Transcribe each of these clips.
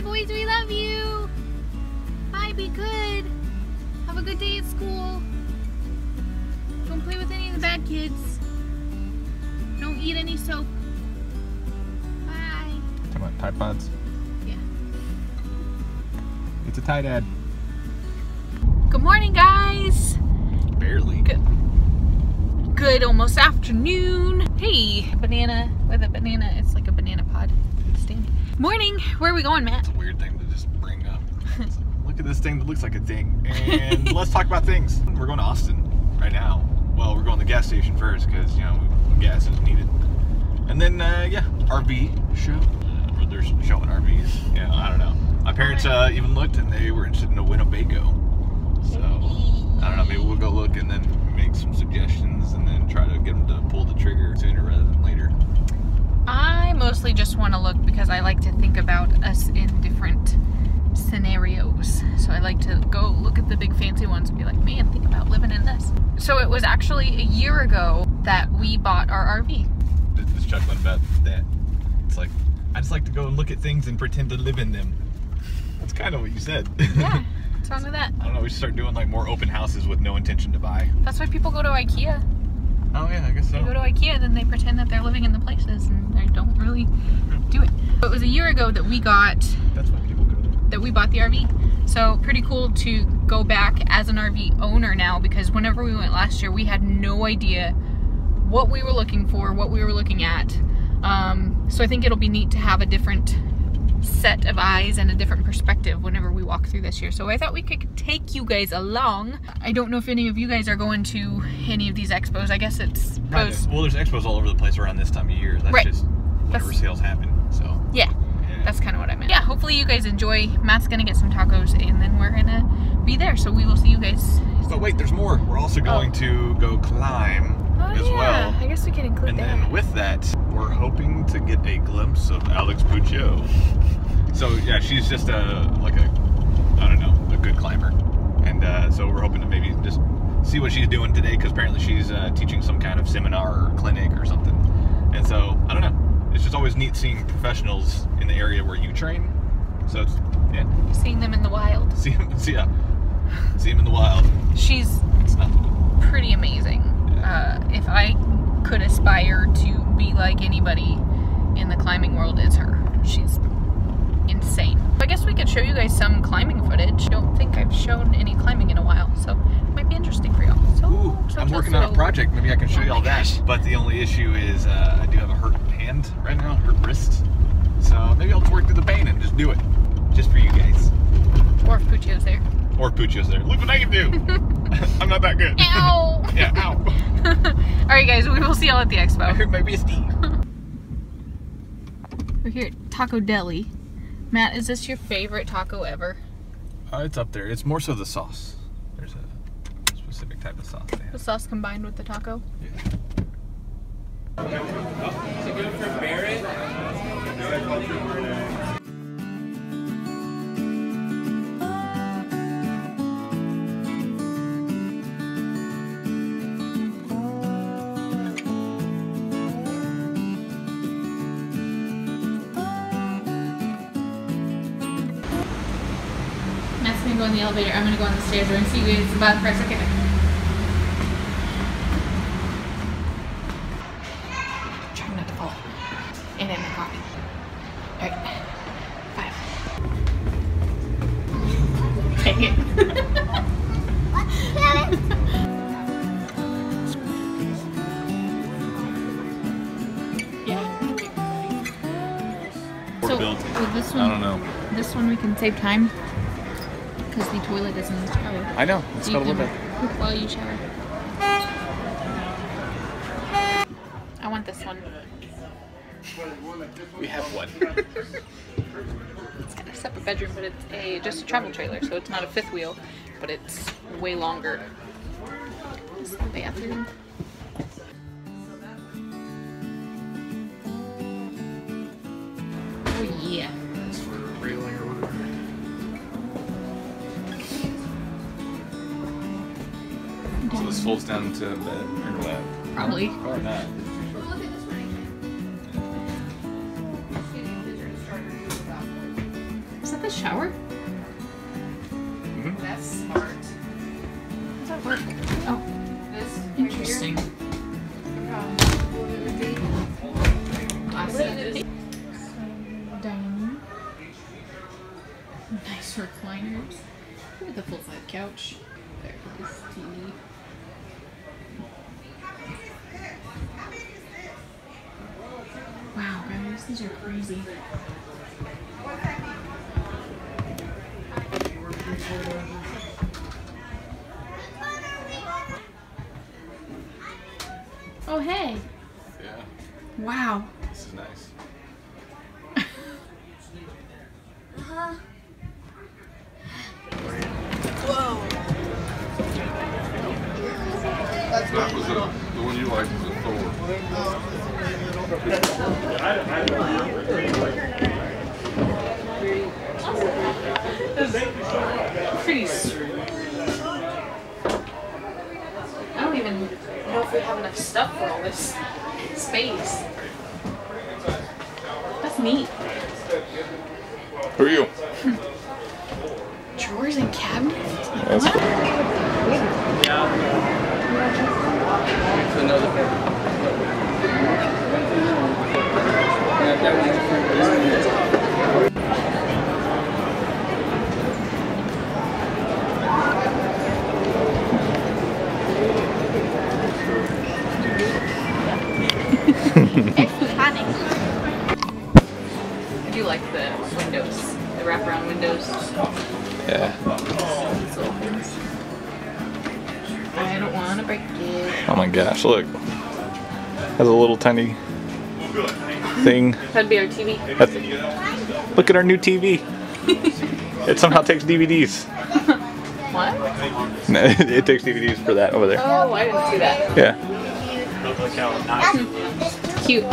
Bye, boys. We love you. Bye. Be good. Have a good day at school. Don't play with any of the bad kids. Don't eat any soap. Bye. Come on, Tide Pods. Yeah. It's a Tide ad. Good morning, guys. Barely. Good. Good almost afternoon. Hey, banana with a banana. It's like a banana pod stand. Morning. Where are we going, Matt? It's a weird thing to just bring up. Look at this thing that looks like a thing. And let's talk about things. We're going to Austin right now. Well, we're going to the gas station first because, you know, gas is needed. And then, uh, yeah, RV show. Uh, they're showing RVs. Yeah, I don't know. My parents uh, even looked and they were interested in a Winnebago. So, I don't know, maybe we'll go look and then make some suggestions and then try to get them to pull the trigger sooner rather than later. I mostly just want to look because I like to think about us in different scenarios. So I like to go look at the big fancy ones and be like, man, think about living in this. So it was actually a year ago that we bought our RV. Just chuckling about that. It's like, I just like to go and look at things and pretend to live in them. That's kind of what you said. Yeah, what's wrong with that? I don't know, we should start doing like more open houses with no intention to buy. That's why people go to IKEA. Oh yeah, I guess so. They go to IKEA and then they pretend that they're living in the places and they don't really do it. It was a year ago that we got. That's why people go. That we bought the RV. So pretty cool to go back as an RV owner now because whenever we went last year, we had no idea what we were looking for, what we were looking at. Um, so I think it'll be neat to have a different set of eyes and a different perspective whenever we walk through this year. So I thought we could take you guys along. I don't know if any of you guys are going to any of these expos. I guess it's Right. Well, there's expos all over the place around this time of year. That's Right. just whatever That's- sales happen. So Yeah. yeah. That's kind of what I meant. Yeah, hopefully you guys enjoy. Matt's gonna get some tacos and then we're gonna be there. So we will see you guys. But wait, there's more. We're also oh. going to go climb Oh, as yeah. well. I guess we can include And that. then with that, we're hoping to get a glimpse of Alex Puccio. So yeah, she's just a like a I don't know a good climber, and uh, so we're hoping to maybe just see what she's doing today because apparently she's uh, teaching some kind of seminar or clinic or something. And so I don't know. It's just always neat seeing professionals in the area where you train. So it's yeah, Seeing them in the wild. see see yeah, see him in the wild. She's It's not. pretty amazing. Uh, if I could aspire to be like anybody in the climbing world, is her. She's insane. I guess we could show you guys some climbing footage. Don't think I've shown any climbing in a while, so it might be interesting for y'all. So, Ooh, so I'm so, working on a project. Maybe I can show Oh you all my that. But the only issue is uh, I do have a hurt hand right now, hurt wrist. So maybe I'll just work through the pain and just do it, just for you guys. Or if Puccio's there. Or Puccio's there. Look what I can do. I'm not that good. Ow! yeah, ow. Alright guys, we will see y'all at the I expo. hurt my wristy. We're here at Taco Deli. Matt, is this your favorite taco ever? Uh, it's up there. It's more so the sauce. There's a specific type of sauce they The sauce combined with the taco? Yeah. Matt's gonna go in the elevator. I'm gonna go on the stairs. We're gonna see you guys about for a second. Try not to fall. And in my coffee. Alright. Five. Take it. yeah. So with this one, I don't know. this one we can save time because the toilet is in the shower. I know. It's So got a little bit. poop while you shower. I want this one. We have one. It's got a separate bedroom, but it's a just a travel trailer, so it's not a fifth wheel, but it's way longer. This is the bathroom. This folds down to bed or what? Probably. Probably not. Is that the shower? Mhm. That's smart. How does that work? Oh, This interesting. Glasses. Dining. Nice recliners. Look at the full size couch. There's TV. Wow, guys, these are crazy. Oh, hey. Yeah, Wow. All this space. That's neat. Who are you? Gosh, look. Has a little tiny thing. That'd be our TV. That's- look at our new TV. it somehow takes DVDs. What? No, it takes DVDs for that over there. Oh, I didn't see that. Yeah. Cute.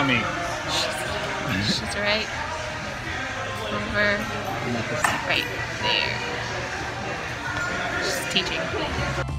Not me. She's right over right there. She's teaching.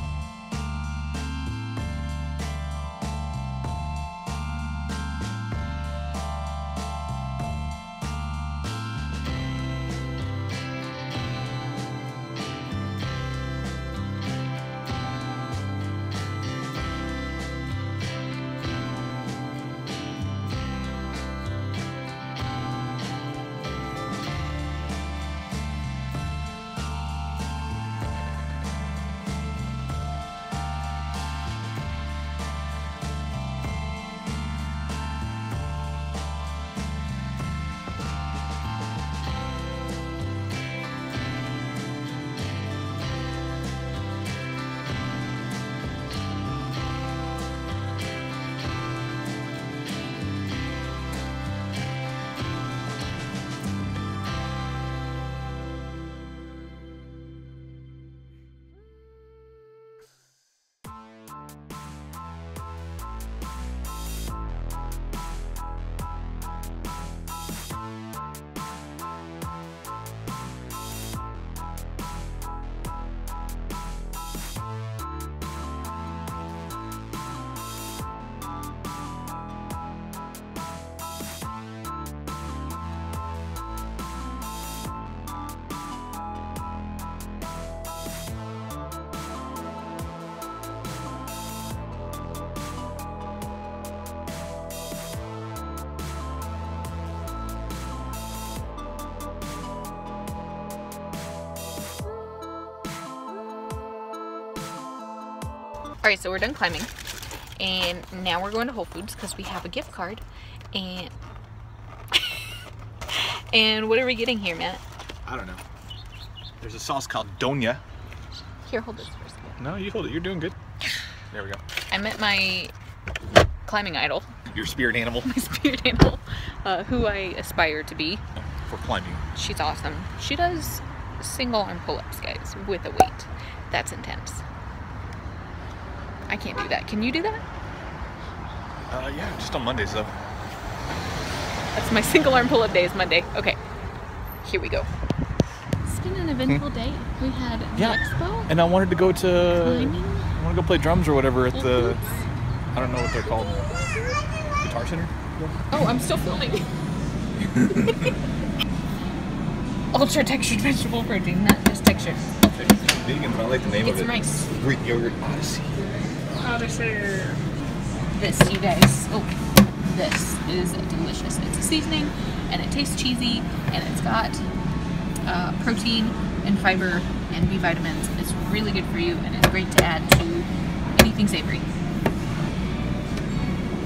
Right, so we're done climbing, and now we're going to Whole Foods because we have a gift card, and and what are we getting here, Matt? I don't know. There's a sauce called Doña. Here, hold this for a second. No, you hold it. You're doing good. There we go. I met my climbing idol, Your spirit animal my spirit animal, uh, who I aspire to be. for climbing. She's awesome. She does single arm pull ups, guys, with a weight. That's intense. I can't do that. Can you do that? Uh, yeah, just on Mondays though. That's my single arm pull up day is Monday. Okay, here we go. It's been an eventful day. We had the Yeah. expo, And I wanted to go to. climbing, I want to go play drums or whatever at the. Foods. I don't know what they're called. Guitar Center. Oh, I'm still filming. Ultra textured vegetable protein, not just textured. Vegan, but I like the name It's of it. nice. Greek yogurt Odyssey. This, you guys. Oh, this is delicious. It's a seasoning, and it tastes cheesy, and it's got uh, protein and fiber and B vitamins. It's really good for you, and it's great to add to anything savory.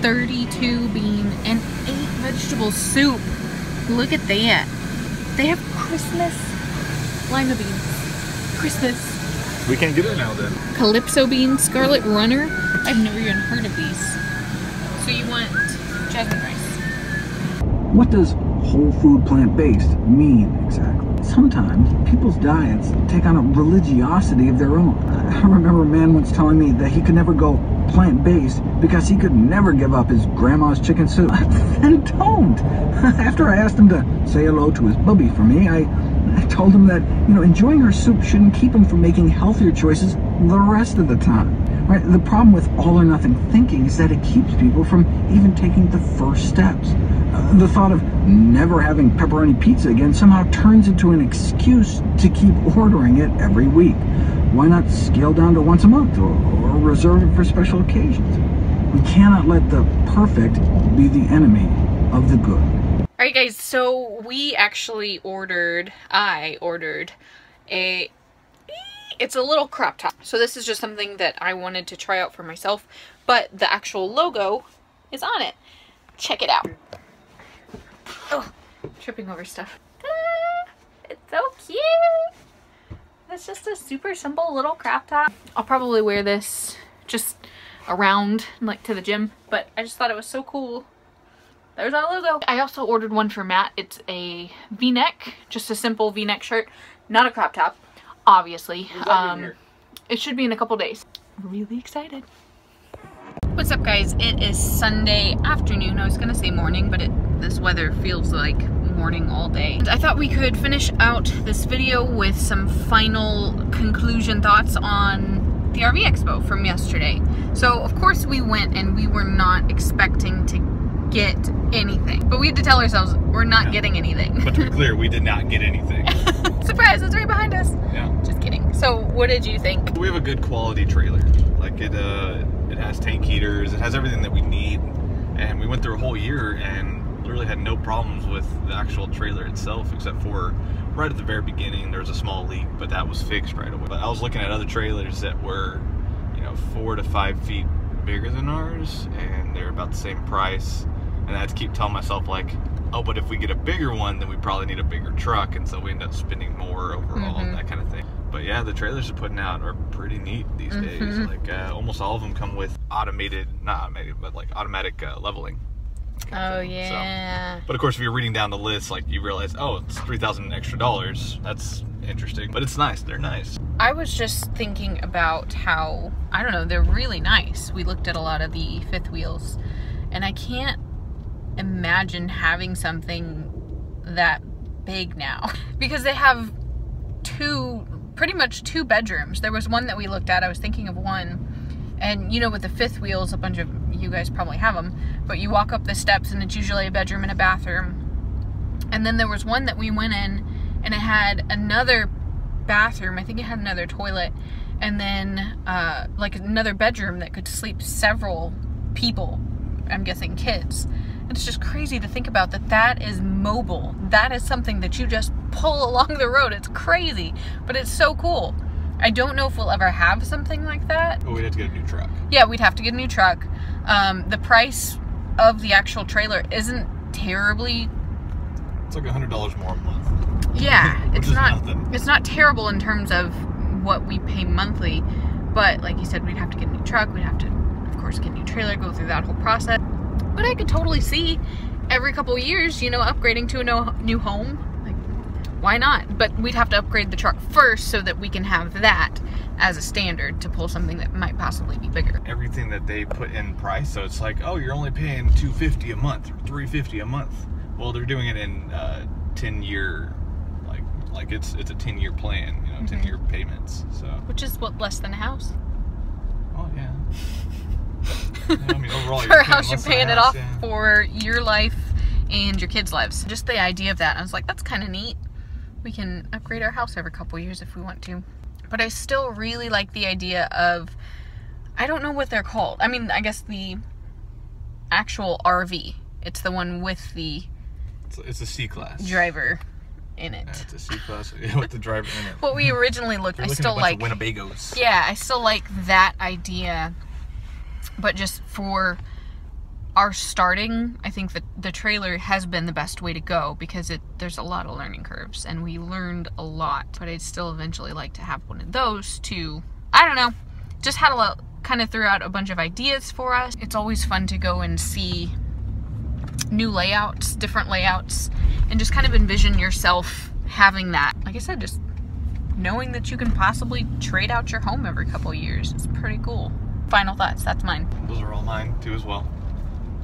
32 bean and 8 vegetable soup. Look at that. They have Christmas lima beans. Christmas. We can't get it now then. Calypso bean, scarlet runner. I've never even heard of these. So you want jasmine rice? What does whole food plant based mean exactly? Sometimes people's diets take on a religiosity of their own. I remember a man once telling me that he could never go plant based because he could never give up his grandma's chicken soup. then don't. After I asked him to say hello to his bubby for me, I, I told him that, you know, enjoying her soup shouldn't keep him from making healthier choices the rest of the time. Right? The problem with all or nothing thinking is that it keeps people from even taking the first steps. Uh, the thought of never having pepperoni pizza again somehow turns into an excuse to keep ordering it every week. Why not scale down to once a month or, or reserve it for special occasions? We cannot let the perfect be the enemy of the good. All right, guys. So we actually ordered. I ordered a. It's a little crop top. So this is just something that I wanted to try out for myself, but the actual logo is on it. Check it out. Oh, tripping over stuff. Ah, it's so cute. It's just a super simple little crop top. I'll probably wear this just around, like to the gym, but I just thought it was so cool there's our logo. I also ordered one for Matt. It's a v-neck, just a simple v-neck shirt, not a crop top, obviously. Um, it should be in a couple days. Really excited. What's up guys? It is Sunday afternoon. I was gonna say morning, but it, this weather feels like morning all day. And I thought we could finish out this video with some final conclusion thoughts on the RV Expo from yesterday. So of course we went and we were not expecting to get anything. But we had to tell ourselves we're not Yeah. getting anything. But to be clear, we did not get anything. Surprise, it's right behind us. yeah. Just kidding. So what did you think? We have a good quality trailer. Like it, uh, it has tank heaters. It has everything that we need. And we went through a whole year and literally had no problems with the actual trailer itself, except for right at the very beginning there was a small leak, but that was fixed right away. But I was looking at other trailers that were, you know, four to five feet bigger than ours, and they're about the same price. And I had to keep telling myself like, oh, but if we get a bigger one, then we probably need a bigger truck, and so we end up spending more overall, Mhm. that kind of thing. But yeah, the trailers they're putting out are pretty neat these days. Mhm. Like uh, almost all of them come with automated, not automated, but like automatic uh, leveling. Oh thing. So- yeah. but of course, if you're reading down the list, like you realize, oh, it's three thousand extra dollars. That's interesting, but it's nice. They're nice. I was just thinking about how I don't know, they're really nice. We looked at a lot of the fifth wheels and I can't imagine having something that big now because they have two pretty much two bedrooms. There was one that we looked at. I was thinking of one and you know with the fifth wheels a bunch of you guys probably have them, but you walk up the steps and it's usually a bedroom and a bathroom. And then there was one that we went in and it had another bathroom. I think it had another toilet, and then uh, like another bedroom that could sleep several people. I'm guessing kids. It's just crazy to think about that. That is mobile. That is something that you just pull along the road. It's crazy, but it's so cool. I don't know if we'll ever have something like that. Oh, we'd have to get a new truck. Yeah, we'd have to get a new truck. Um, the price of the actual trailer isn't terribly. It's like hundred dollars more a month. Yeah, it's not. nothing. It's not terrible in terms of what we pay monthly, but like you said, we'd have to get a new truck. We'd have to, of course, get a new trailer, go through that whole process. But I could totally see every couple years, you know, upgrading to a new home. Like, why not? But we'd have to upgrade the truck first so that we can have that as a standard to pull something that might possibly be bigger. Everything that they put in price, so it's like, oh, you're only paying two fifty a month or three fifty a month. Well, they're doing it in uh, ten year, like like it's it's a ten year plan, you know, Mm-hmm. ten year payments. So, Which is what less than a house. oh yeah. Yeah, I mean, overall, For a you're paying it off yeah. for your life and your kids' lives. Just the idea of that, I was like, that's kind of neat. We can upgrade our house every couple years if we want to. But I still really like the idea of, I don't know what they're called. I mean, I guess the actual RV. It's the one with the It's, it's a C class. driver in it. Yeah, it's a C class with the driver in it. What we originally looked, I still like. Winnebagos. Yeah, I still like that idea. But just for our starting, I think that the trailer has been the best way to go because it there's a lot of learning curves and we learned a lot. But I'd still eventually like to have one of those to I don't know, just had a lot kind of threw out a bunch of ideas for us. It's always fun to go and see new layouts, different layouts, and just kind of envision yourself having that. Like I said, just knowing that you can possibly trade out your home every couple years. is pretty cool. Final thoughts, that's mine. Those are all mine too as well.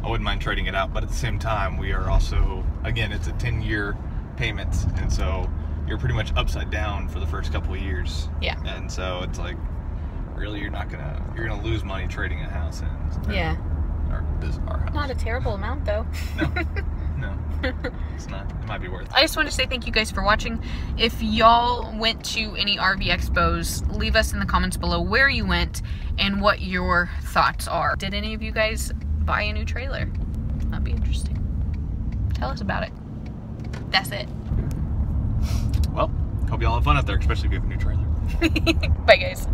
I wouldn't mind trading it out, but at the same time, we are also again, it's a 10 year payment, and so you're pretty much upside down for the first couple of years. Yeah. And so it's like, really, you're not gonna you're gonna lose money trading a house in. Yeah. Or this our house. Not a terrible amount though. no. No. It's not. It might be worth. it. I just want to say thank you guys for watching. If y'all went to any RV expos, leave us in the comments below where you went and what your thoughts are. Did any of you guys buy a new trailer? That'd be interesting. Tell us about it. That's it. Well, hope y'all have fun out there, especially if you have a new trailer. Bye guys.